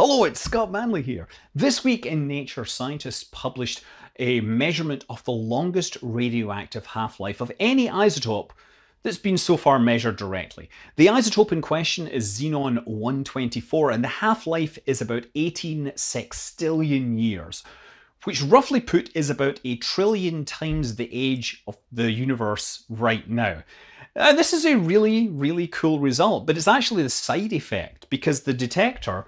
Hello, it's Scott Manley here. This week in Nature, scientists published a measurement of the longest radioactive half-life of any isotope that's been so far measured directly. The isotope in question is xenon-124 and the half-life is about 18 sextillion years, which roughly put is about a trillion times the age of the universe right now. Uh, this is a really, really cool result, but it's actually the side effect because the detector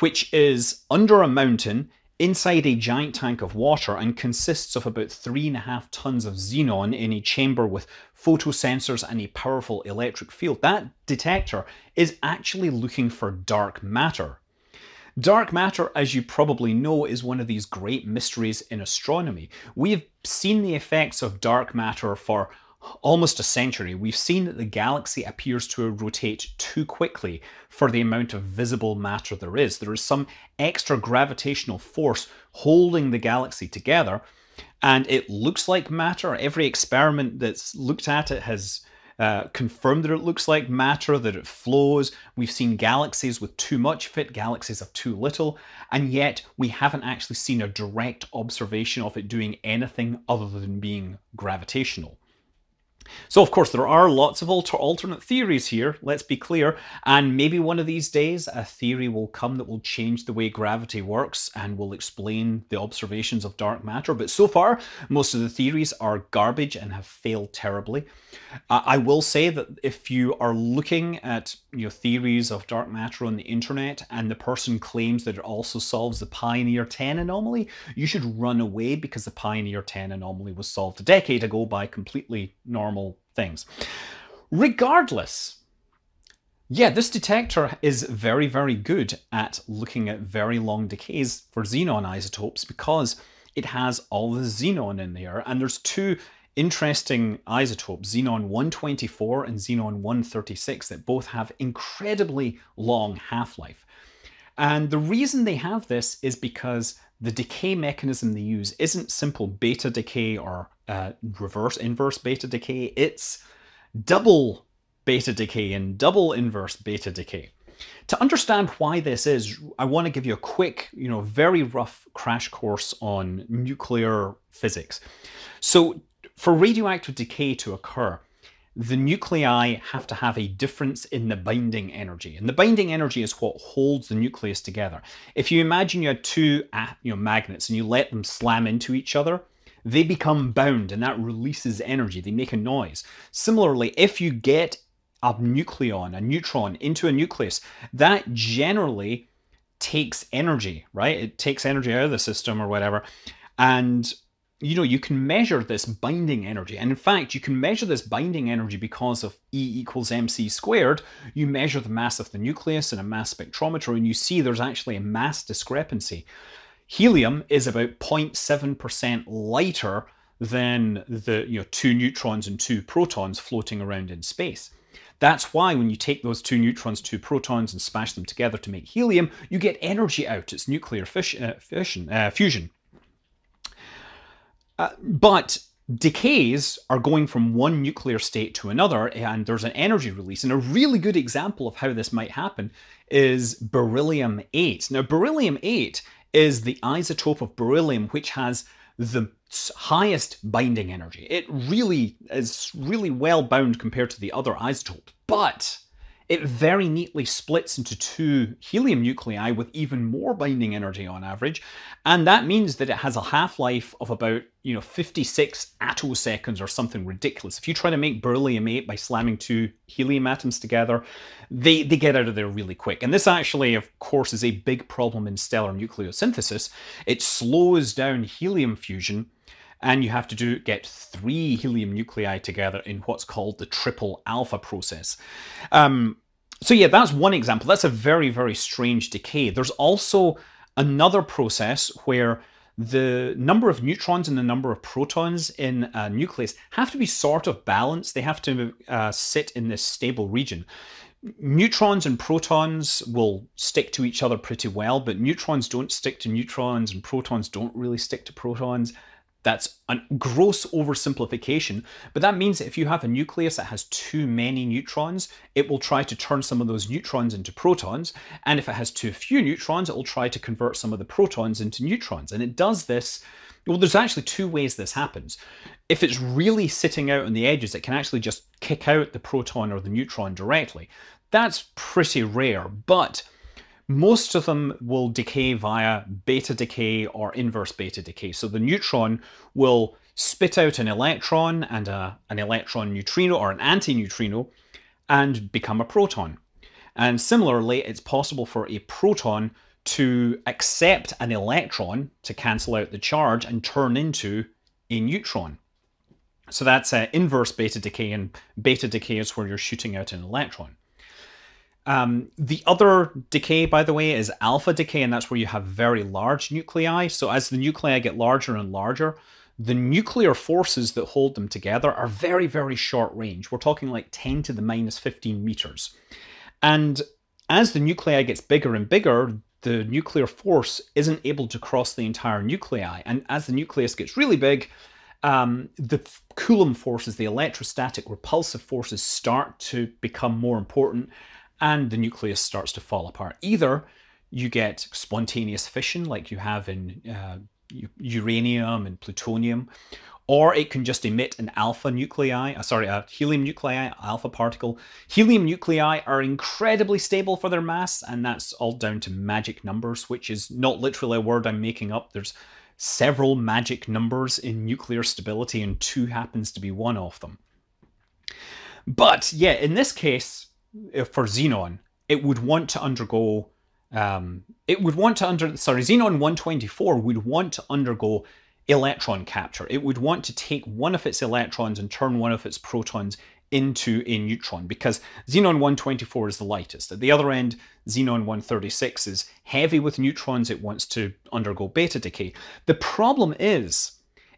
which is under a mountain inside a giant tank of water and consists of about three and a half tons of xenon in a chamber with photosensors and a powerful electric field. That detector is actually looking for dark matter. Dark matter, as you probably know, is one of these great mysteries in astronomy. We have seen the effects of dark matter for almost a century, we've seen that the galaxy appears to rotate too quickly for the amount of visible matter there is. There is some extra gravitational force holding the galaxy together, and it looks like matter. Every experiment that's looked at it has uh, confirmed that it looks like matter, that it flows. We've seen galaxies with too much of it, galaxies of too little, and yet we haven't actually seen a direct observation of it doing anything other than being gravitational. So of course there are lots of alter alternate theories here, let's be clear, and maybe one of these days a theory will come that will change the way gravity works and will explain the observations of dark matter, but so far most of the theories are garbage and have failed terribly. Uh, I will say that if you are looking at you know, theories of dark matter on the internet and the person claims that it also solves the Pioneer 10 anomaly, you should run away because the Pioneer 10 anomaly was solved a decade ago by completely normal things. Regardless, yeah, this detector is very, very good at looking at very long decays for xenon isotopes because it has all the xenon in there. And there's two interesting isotopes, xenon 124 and xenon 136, that both have incredibly long half-life. And the reason they have this is because the decay mechanism they use isn't simple beta decay or uh, reverse inverse beta decay, it's double beta decay and double inverse beta decay. To understand why this is, I want to give you a quick, you know, very rough crash course on nuclear physics. So for radioactive decay to occur, the nuclei have to have a difference in the binding energy. And the binding energy is what holds the nucleus together. If you imagine you had two you know, magnets and you let them slam into each other, they become bound and that releases energy. They make a noise. Similarly, if you get a nucleon, a neutron into a nucleus, that generally takes energy, right? It takes energy out of the system or whatever. And you know, you can measure this binding energy. And in fact, you can measure this binding energy because of E equals mc squared. You measure the mass of the nucleus in a mass spectrometer and you see there's actually a mass discrepancy. Helium is about 0.7% lighter than the you know, two neutrons and two protons floating around in space. That's why when you take those two neutrons, two protons, and smash them together to make helium, you get energy out. It's nuclear fission, uh, fission, uh, fusion. But decays are going from one nuclear state to another and there's an energy release. And a really good example of how this might happen is beryllium 8. Now beryllium 8 is the isotope of beryllium which has the highest binding energy. It really is really well bound compared to the other isotopes, but it very neatly splits into two helium nuclei with even more binding energy on average, and that means that it has a half-life of about you know 56 attoseconds or something ridiculous. If you try to make beryllium-8 by slamming two helium atoms together, they, they get out of there really quick. And this actually, of course, is a big problem in stellar nucleosynthesis. It slows down helium fusion and you have to do get three helium nuclei together in what's called the triple alpha process. Um, so yeah, that's one example. That's a very, very strange decay. There's also another process where the number of neutrons and the number of protons in a nucleus have to be sort of balanced. They have to uh, sit in this stable region. Neutrons and protons will stick to each other pretty well, but neutrons don't stick to neutrons and protons don't really stick to protons That's a gross oversimplification, but that means that if you have a nucleus that has too many neutrons, it will try to turn some of those neutrons into protons, and if it has too few neutrons, it will try to convert some of the protons into neutrons. And it does this, well, there's actually two ways this happens. If it's really sitting out on the edges, it can actually just kick out the proton or the neutron directly. That's pretty rare, but most of them will decay via beta decay or inverse beta decay. So the neutron will spit out an electron and a, an electron neutrino or an antineutrino and become a proton. And similarly, it's possible for a proton to accept an electron to cancel out the charge and turn into a neutron. So that's uh, inverse beta decay, and beta decay is where you're shooting out an electron. Um, the other decay, by the way, is alpha decay, and that's where you have very large nuclei. So as the nuclei get larger and larger, the nuclear forces that hold them together are very, very short range. We're talking like 10 to the minus 15 meters. And as the nuclei gets bigger and bigger, the nuclear force isn't able to cross the entire nuclei. And as the nucleus gets really big, um, the Coulomb forces, the electrostatic repulsive forces, start to become more important and the nucleus starts to fall apart. Either you get spontaneous fission like you have in uh, uranium and plutonium, or it can just emit an alpha nuclei, uh, sorry, a helium nuclei, alpha particle. Helium nuclei are incredibly stable for their mass, and that's all down to magic numbers, which is not literally a word I'm making up. There's several magic numbers in nuclear stability, and two happens to be one of them. But yeah, in this case, for xenon, it would want to undergo um, it would want to under sorry xenon 124 would want to undergo electron capture. It would want to take one of its electrons and turn one of its protons into a neutron because xenon 124 is the lightest. At the other end, xenon 136 is heavy with neutrons. It wants to undergo beta decay. The problem is,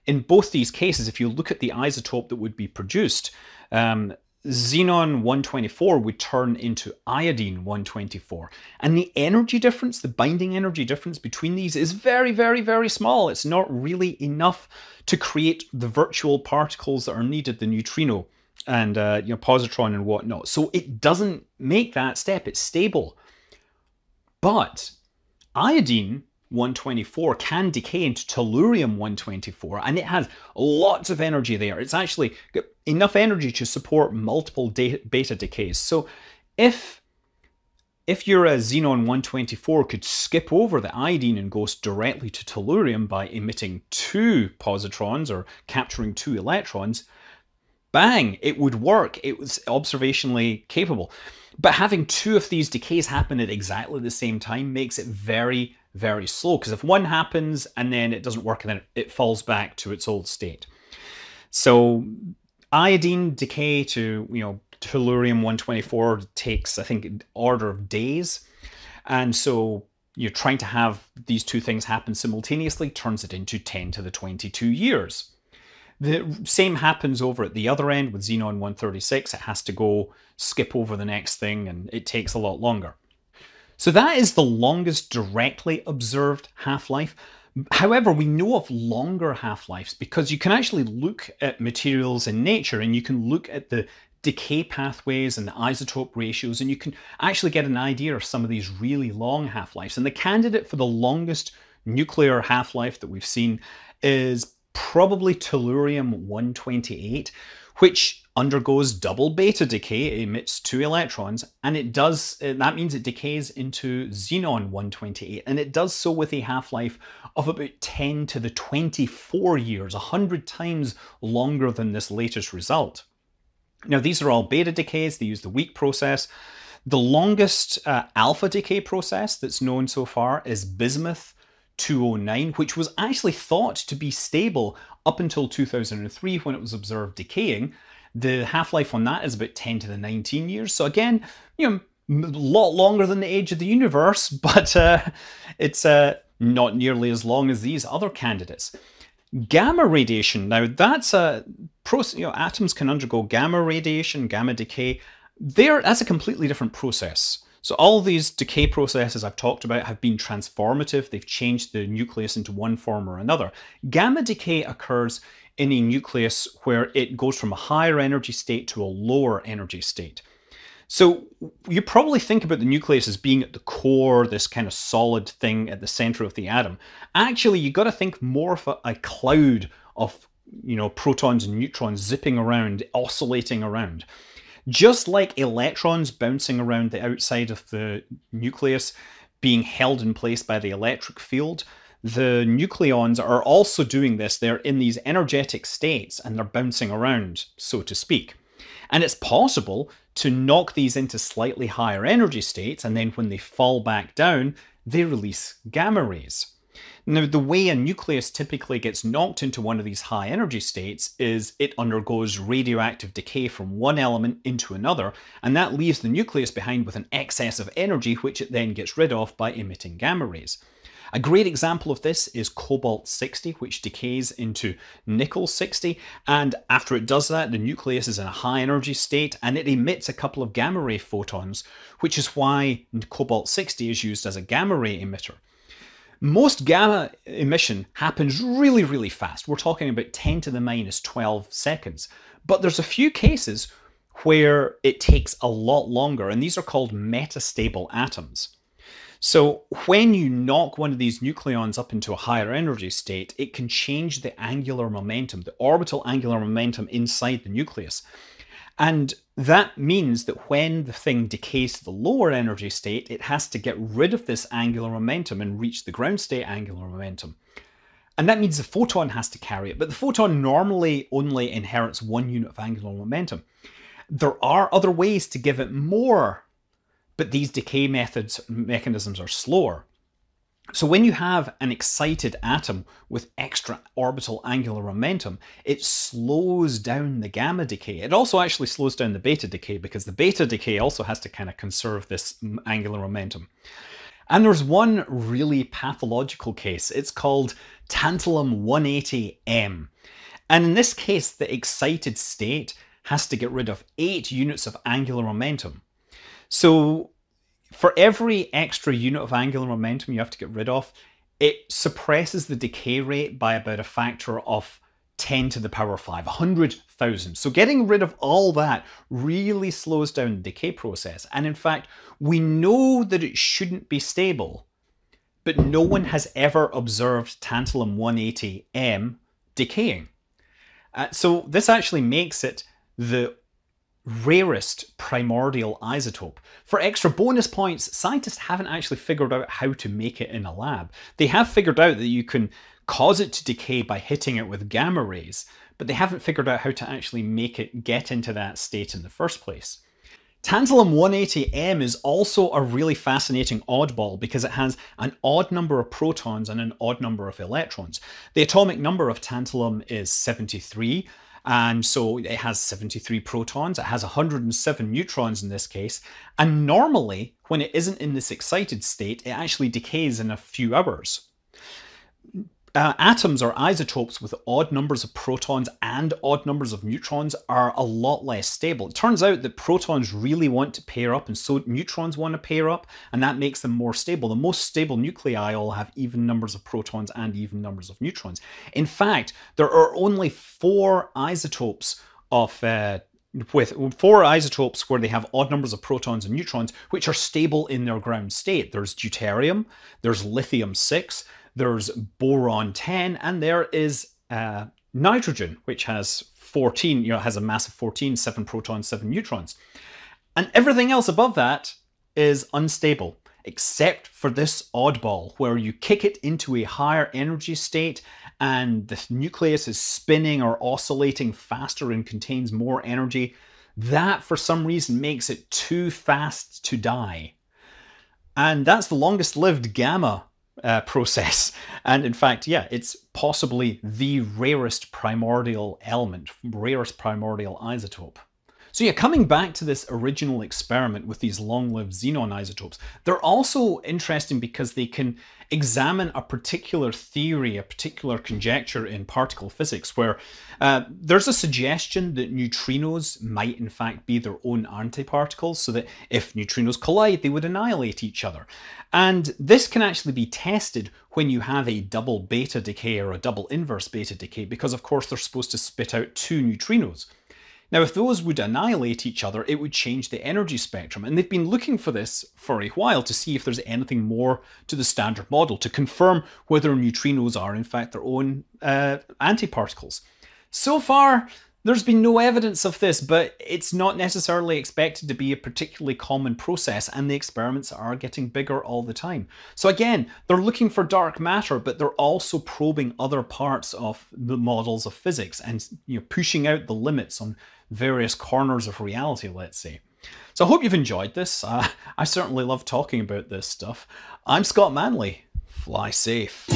in both these cases, if you look at the isotope that would be produced, um, xenon 124 would turn into iodine 124. And the energy difference, the binding energy difference between these is very, very, very small. It's not really enough to create the virtual particles that are needed, the neutrino and uh, you know positron and whatnot. So it doesn't make that step. It's stable. But iodine 124 can decay into tellurium 124 and it has lots of energy there. It's actually got enough energy to support multiple beta decays. So if if your xenon 124 could skip over the iodine and goes directly to tellurium by emitting two positrons or capturing two electrons, bang, it would work. It was observationally capable. But having two of these decays happen at exactly the same time makes it very, very slow because if one happens and then it doesn't work and then it falls back to its old state. So iodine decay to, you know, tellurium 124 takes, I think, order of days. And so you're trying to have these two things happen simultaneously turns it into 10 to the 22 years. The same happens over at the other end with Xenon 136. It has to go skip over the next thing and it takes a lot longer. So that is the longest directly observed half-life. However, we know of longer half-lives because you can actually look at materials in nature and you can look at the decay pathways and the isotope ratios and you can actually get an idea of some of these really long half-lives. And the candidate for the longest nuclear half-life that we've seen is probably tellurium 128, which undergoes double beta decay, it emits two electrons, and it does, uh, that means it decays into xenon 128, and it does so with a half-life of about 10 to the 24 years, 100 times longer than this latest result. Now, these are all beta decays, they use the weak process. The longest uh, alpha decay process that's known so far is bismuth 209, which was actually thought to be stable up until 2003 when it was observed decaying. The half-life on that is about 10 to the 19 years. So again, you know, a lot longer than the age of the universe, but uh, it's uh, not nearly as long as these other candidates. Gamma radiation, now that's a process, you know, atoms can undergo gamma radiation, gamma decay. There, that's a completely different process. So all these decay processes I've talked about have been transformative. They've changed the nucleus into one form or another. Gamma decay occurs in a nucleus where it goes from a higher energy state to a lower energy state. So you probably think about the nucleus as being at the core, this kind of solid thing at the center of the atom. Actually, you've got to think more of a, a cloud of you know protons and neutrons zipping around, oscillating around. Just like electrons bouncing around the outside of the nucleus, being held in place by the electric field, the nucleons are also doing this. They're in these energetic states and they're bouncing around, so to speak. And it's possible to knock these into slightly higher energy states, and then when they fall back down, they release gamma rays. Now, the way a nucleus typically gets knocked into one of these high energy states is it undergoes radioactive decay from one element into another, and that leaves the nucleus behind with an excess of energy, which it then gets rid of by emitting gamma rays. A great example of this is cobalt 60, which decays into nickel 60. And after it does that, the nucleus is in a high energy state and it emits a couple of gamma ray photons, which is why cobalt 60 is used as a gamma ray emitter. Most gamma emission happens really, really fast. We're talking about 10 to the minus 12 seconds. But there's a few cases where it takes a lot longer, and these are called metastable atoms. So when you knock one of these nucleons up into a higher energy state, it can change the angular momentum, the orbital angular momentum inside the nucleus. And that means that when the thing decays to the lower energy state, it has to get rid of this angular momentum and reach the ground state angular momentum. And that means the photon has to carry it, but the photon normally only inherits one unit of angular momentum. There are other ways to give it more but these decay methods mechanisms are slower. So when you have an excited atom with extra orbital angular momentum, it slows down the gamma decay. It also actually slows down the beta decay because the beta decay also has to kind of conserve this angular momentum. And there's one really pathological case. It's called tantalum 180M. And in this case, the excited state has to get rid of eight units of angular momentum. So for every extra unit of angular momentum you have to get rid of, it suppresses the decay rate by about a factor of 10 to the power 5, 100,000. So getting rid of all that really slows down the decay process. And in fact, we know that it shouldn't be stable, but no one has ever observed tantalum 180M decaying. Uh, so this actually makes it the rarest primordial isotope. For extra bonus points, scientists haven't actually figured out how to make it in a lab. They have figured out that you can cause it to decay by hitting it with gamma rays, but they haven't figured out how to actually make it get into that state in the first place. Tantalum 180M is also a really fascinating oddball because it has an odd number of protons and an odd number of electrons. The atomic number of tantalum is 73, and so it has 73 protons, it has 107 neutrons in this case, and normally when it isn't in this excited state, it actually decays in a few hours uh, atoms or isotopes with odd numbers of protons and odd numbers of neutrons are a lot less stable. It turns out that protons really want to pair up and so neutrons want to pair up and that makes them more stable. The most stable nuclei all have even numbers of protons and even numbers of neutrons. In fact, there are only four isotopes of uh, with four isotopes where they have odd numbers of protons and neutrons, which are stable in their ground state. There's deuterium, there's lithium 6, there's boron 10, and there is uh, nitrogen, which has 14, you know, has a mass of 14, 7 protons, 7 neutrons. And everything else above that is unstable, except for this oddball, where you kick it into a higher energy state and the nucleus is spinning or oscillating faster and contains more energy. That, for some reason, makes it too fast to die. And that's the longest lived gamma uh, process. And in fact, yeah, it's possibly the rarest primordial element, rarest primordial isotope. So yeah, coming back to this original experiment with these long-lived xenon isotopes, they're also interesting because they can examine a particular theory, a particular conjecture in particle physics, where uh, there's a suggestion that neutrinos might in fact be their own antiparticles, so that if neutrinos collide, they would annihilate each other. And this can actually be tested when you have a double beta decay or a double inverse beta decay, because of course they're supposed to spit out two neutrinos. Now, if those would annihilate each other, it would change the energy spectrum. And they've been looking for this for a while to see if there's anything more to the standard model to confirm whether neutrinos are in fact their own uh, antiparticles. So far, there's been no evidence of this, but it's not necessarily expected to be a particularly common process, and the experiments are getting bigger all the time. So again, they're looking for dark matter, but they're also probing other parts of the models of physics and you know, pushing out the limits on various corners of reality, let's say. So I hope you've enjoyed this. Uh, I certainly love talking about this stuff. I'm Scott Manley. Fly safe.